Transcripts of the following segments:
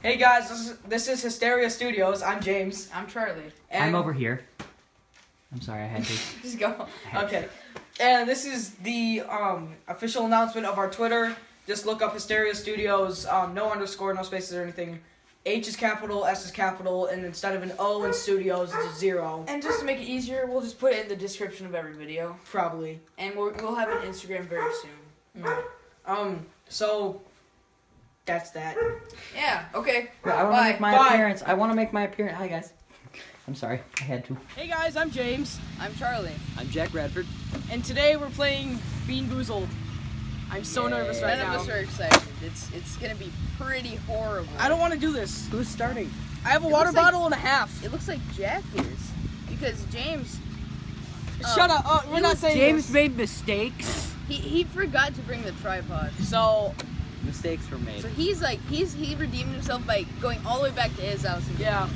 Hey guys, this is, this is Hysteria Studios. I'm James. I'm Charlie. And, I'm over here. I'm sorry, I had to. Just go. Okay. And this is the um, official announcement of our Twitter. Just look up Hysteria Studios. Um, no underscore, no spaces or anything. H is capital, S is capital, and instead of an O in studios, it's a zero. And just to make it easier, we'll just put it in the description of every video. Probably. And we'll, we'll have an Instagram very soon. Mm. Um, so that's that. Yeah, okay. I want to Bye. make my Bye. appearance. I want to make my appearance. Hi guys. I'm sorry, I had to. Hey guys, I'm James, I'm Charlie. I'm Jack Radford. and today we're playing Bean Boozled. I'm so Yay. nervous right None now. None of us are excited. It's it's gonna be pretty horrible. I don't want to do this. Who's starting? I have a It water looks like- bottle and a half. It looks like Jack is because James Shut um, up. Oh, we're not saying James this. made mistakes. he, he forgot to bring the tripod. So Mistakes were made. So he's like he's he redeemed himself by going all the way back to his house. Again. yeah,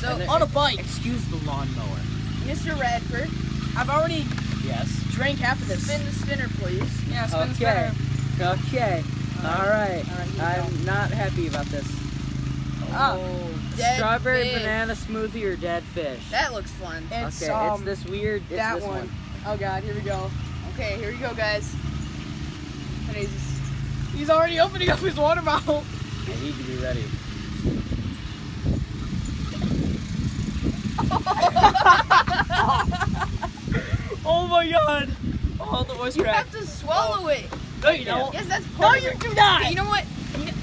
So And then- on a bike. Excuse the lawnmower. Mr. Radford, I've already Yes. drank half of this. spin the spinner, please. Yeah, spin the Okay. spinner. Okay. All right. All right, here we I'm not happy about this. Ah. Oh, Dead strawberry fish. banana smoothie or dead fish? That looks fun. It's okay, um it's this weird. It's that this one. Oh god, here we go. Okay, here we go, guys. And he's He's already opening up his water bottle. I need to be ready. Oh my god. Oh, the voice you crack. have to swallow it. No, you don't. Yes, that's No, part of you it. do not. You know what?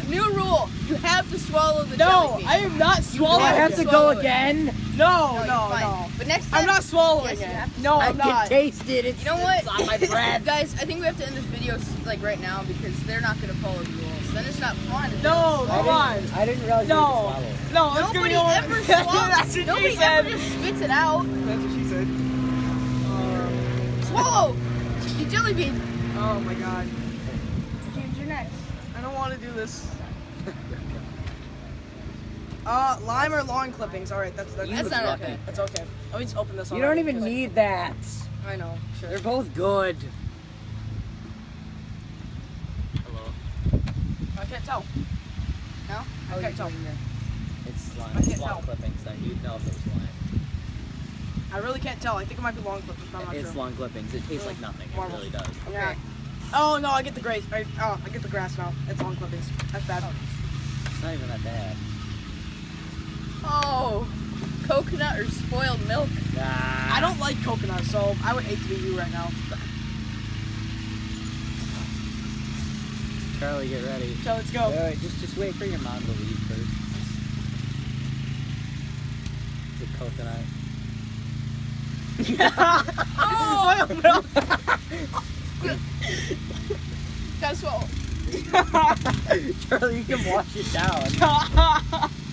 New rule. You have to swallow the No, jelly bean. I am not swallowing have I have to swallow go it. again. No, No, no, no. But next time, I'm not swallowing Yes, it. have to No, I I'm can not. taste it. It's, You know what? it's on my breath. Guys, I think we have to end this video like right now because they're not gonna follow the rules. Then it's not fun. if No, come on. I didn't realize No. you had to swallow. No, it's Nobody gonna ever go swallows. That's what Nobody she said. ever just spits it out. That's what she said. Um, swallow the jelly bean. Oh my god. James, you're next. I don't want to do this. Uh, lime or lawn clippings? All right, that's that's, That's not lucky. okay. that's okay. Let me just open this. Up. You don't even because I- need that. I know. Sure. They're both good. Hello. I can't tell. No? I can't tell. It's slime. I can't lawn tell. clippings. Then you'd know if it was slime. I really can't tell. I think it might be lawn clippings. But I'm not It's sure. lawn clippings. It tastes like nothing. It really does. Yeah. Oh no, I get the grass. I, oh, I get the grass now. It's lawn clippings. That's bad. It's not even that bad. Oh, coconut or spoiled milk. Ah. I don't like coconut, so I would hate to be you right now. Charlie, get ready. So let's go. Wait, wait, just just wait for your mom to leave first. It coconut? oh, spoiled milk. Gotta swallow. Charlie, you can wash it down.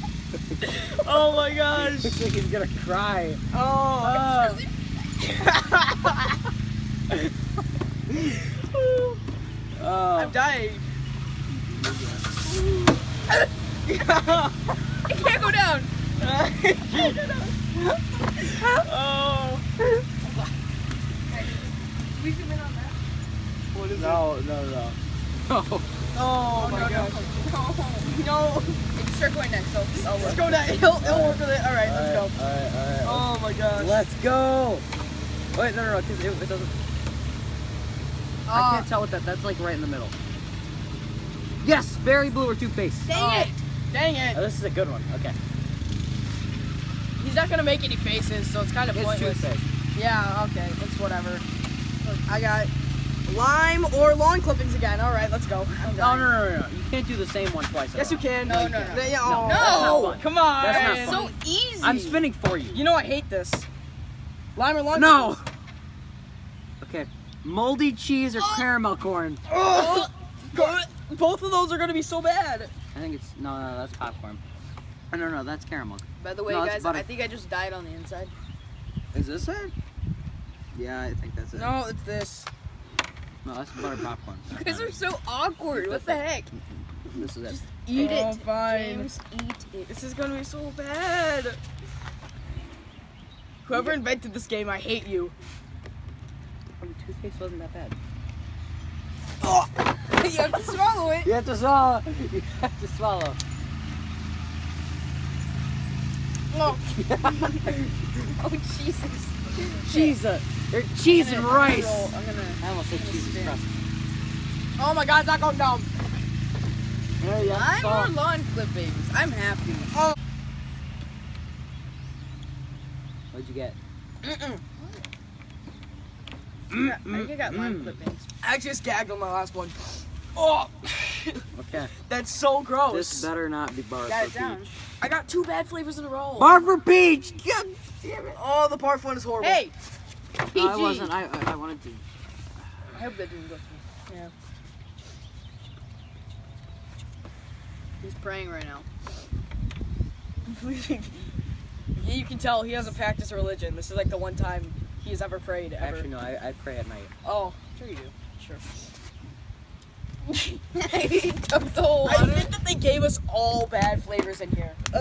oh my gosh. Looks like he's gonna cry. Oh. Oh. I'm dying. It can't go down. oh. We zoom in on that. What is No, no, oh. Oh, no. No. Oh, my no, gosh. No. No. It's start going next. I'll, I'll Let's go down. He'll, he'll work with it. All right, let's go. Alright, alright, alright. Oh my gosh. Let's go! Wait, no, no, no, because it, it doesn't. I Uh, can't tell what that. That's like right in the middle. Yes, berry blue or toothpaste. Dang Oh. it. Dang Oh, it. this is a good one. Okay, He's not gonna make any faces, so it's kind of it's pointless. toothpaste. Yeah, okay, it's whatever. Look, I got lime or lawn clippings again. All right, let's go. No, no, no, no, no. You can't do the same one twice. Yes, you can. No, no, no. No, oh, fun. Come on. That's not fun. so easy. I'm spinning for you. You know I hate this. Lime or lawn No. Okay, moldy cheese or caramel corn. Oh, both of those are gonna be so bad. I think it's no, no, that's popcorn. Oh, no, no, that's caramel. By the way, No, guys, butter. I think I just died on the inside. Is this it? Yeah, I think that's it. No, it's this. No that's butter popcorn. You guys are so awkward. What the heck? This is it. Just eat Oh, it. fine. James, eat it. This is gonna be so bad. Whoever invented this game, I hate you. Oh, toothpaste wasn't that bad. Oh! you have to swallow it. You have to swallow. You have to swallow. Oh. oh Jesus. Cheese. uh, They're cheese I'm and gonna- I'm gonna rice. roll- I'm gonna. I almost said cheese and crust. Oh my god, it's not going down. Yeah, yeah. I'm saw more lawn clippings. I'm happy. Oh. What'd you get? Mm-mm. I think I got lawn clippings. I just gagged on my last one. Oh, Okay. that's so gross. This better not be bar Got for peach. I got two bad flavors in a row. Bar for peach. God damn it. Oh, the barf one is horrible. Hey. PG. No, I wasn't. I, I, I wanted to. I hope that didn't go through. Yeah. He's praying right now. you can tell he hasn't practiced religion. This is like the one time he has ever prayed ever. Actually, no. I, I pray at night. Oh, sure you do. Sure. he took the whole I water. think that they gave us all bad flavors in here.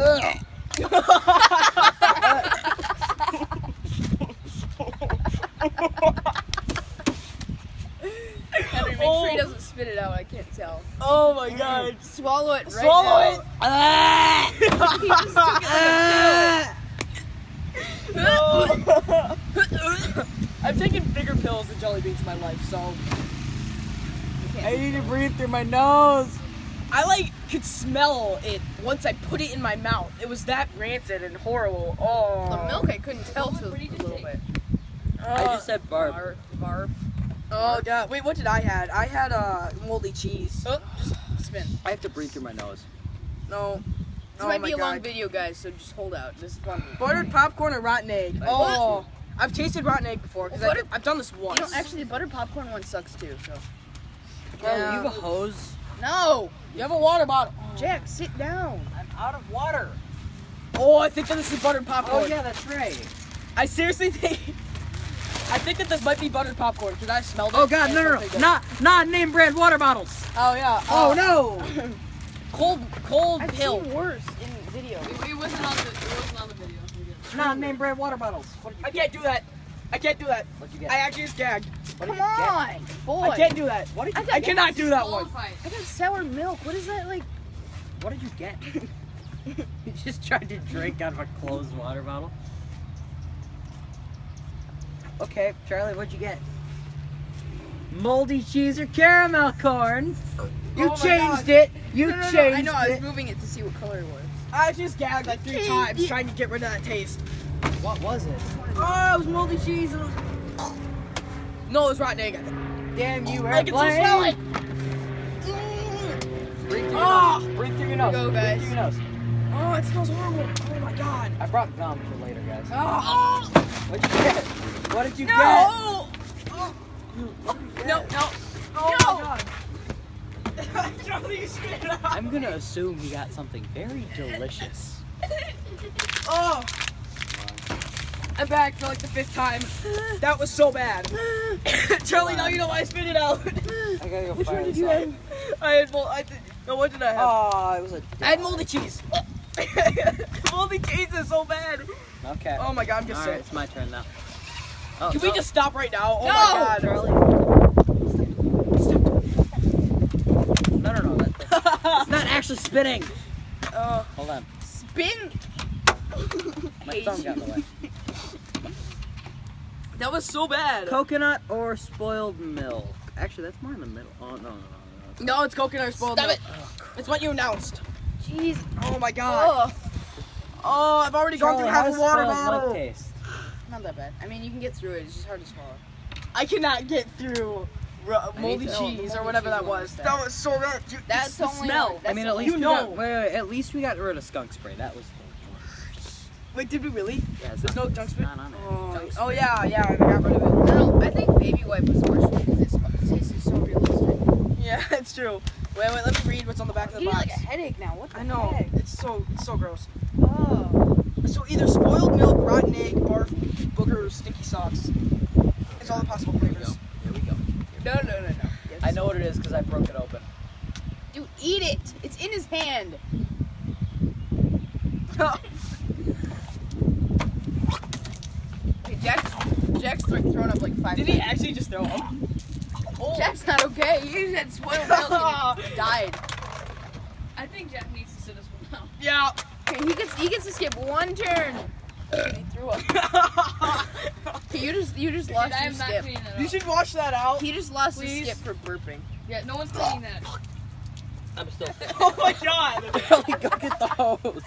Henry, make sure he doesn't spit it out. I can't tell. Oh my mm. god. Swallow it right Swallow now. it. He just took it like. I've taken bigger pills than jelly beans in my life, so I need to breathe through my nose. I like could smell it once I put it in my mouth. It was that rancid and horrible. Oh. The milk I couldn't tell till a little bit. I Uh, just said barb. Barf. Barf. Oh god. Wait, what did I had? I had uh moldy cheese. Oh, just spin. I have to breathe through my nose. No. This Oh might be a long video, guys, so just hold out. This is fun. Buttered popcorn or rotten egg? Like Oh. I've tasted rotten egg before because Butter- I've done this You once. know, actually, the buttered popcorn one sucks too. So Bro, Yeah. you have a hose. no, you have a water bottle. Jack, sit down. I'm out of water. Oh, I think that this is buttered popcorn. Oh yeah, that's right. I seriously think. I think that this might be buttered popcorn because I smelled it. Oh god, no, no, no, not not name brand water bottles. Oh yeah. Oh uh, no. Cold, cold I've pill. seen worse in video. It wasn't on the. It wasn't on the video. Not name brand water bottles. What you I can't do that. I can't do that. What'd you get? I actually just gagged. What Come you get? on, boy. I can't do that. What did I you got- I cannot do that one. I got sour milk. What is that like? What did you get? you just tried to drink out of a closed water bottle. Okay, Charlie, what'd you get? Moldy cheese or caramel corn? You Oh changed it. You no, no, no, changed I know. I was it. moving it to see what color it was. I just gagged like three times trying to get rid of that taste. What was it? Oh, it was moldy cheese and it was. No, it was rotten egg. Damn you, I can still smell it. Breathe through your Ah. nose. Breathe through your nose. Go, Breathe through your nose. Oh, it smells horrible. Oh my god. I brought gum for later, guys. Oh, What'd you get? What did you no. get? Oh. get? No, no. Oh No. my god. Charlie, you spit it out. I'm gonna assume he got something very delicious. Oh. I'm back for like the fifth time. That was so bad. Charlie, now you know why I spit it out. I gotta go Which fire one did you have? I had mol- I did, no, what did I have? Oh, it was a. I had moldy cheese. moldy cheese is so bad. Okay. Oh my god, I'm just All sick. right, it's my turn now. Oh, Can we just stop right now? Oh No! my god. Charlie? No, no, no. It's not actually spinning. Uh, Hold on. Spin. My thumb got in the way. that was so bad. Coconut or spoiled milk? Actually, that's more in the middle. Oh, no, no, no. no. No, it's coconut or spoiled Stop milk. it. It's what you announced. Jeez. Oh my god. Oh, Oh, I've already gone through half a water bottle. Not that bad. I mean, you can get through it. It's just hard to swallow. I cannot get through r- moldy to- no, the cheese or whatever cheese that was. That was so bad. You- That's it's the only smell. I mean, at least You we know. got, wait, wait, at least we got rid of skunk spray. That was the worst. Wait, did we really? Yeah, it's There's not- no junk it's spray? not on it. Oh, Junk oh spray. yeah, yeah, I got rid of it. No, I think baby wipe was the worst because it sm- tastes so realistic. Yeah, it's true. Wait, wait, let me read what's on the back of I'm the getting box. like a headache now. What the I know. heck? It's so it's so gross. Oh. So either spoiled milk, rotten egg, barf, booger, stinky socks. It's all the possible flavors. Here we go. No, no, no, no. Yes. I know what it is because I broke it open. Dude, eat it. It's in his hand. Okay, Jack's, Jack's like thrown up like five Did he actually just throw up? Oh. Jack's not okay. He had spoiled milk and he died. I think Jack needs to sit this one out. Yeah. He gets he gets to skip one turn. He threw up. You just you just lost your skip. you should wash that out. He just lost Please. his skip for burping. Yeah, no one's cleaning that. I'm still Oh my god. Charlie, go get the hose.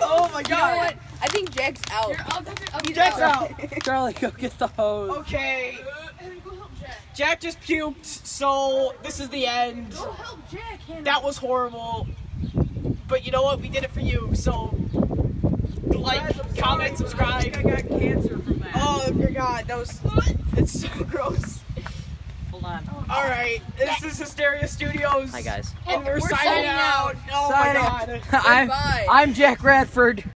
Oh my god! You know god. what? I think Jack's out. Here, I'll go get. I'll Jack's out. Charlie, go get the hose. Okay. Henry, go help Jack. Jack just puked, so this is the end. Go help Jack, Henry. That was horrible. But you know what? We did it for you, so like, comment, subscribe. I got cancer from that. Oh my god, that was it's so gross. Hold on. Alright, this is Hysteria Studios. Hi guys. And oh, we're, We're signing, signing out. out. Oh Signing my god. I'm Goodbye. I'm Jack Radford.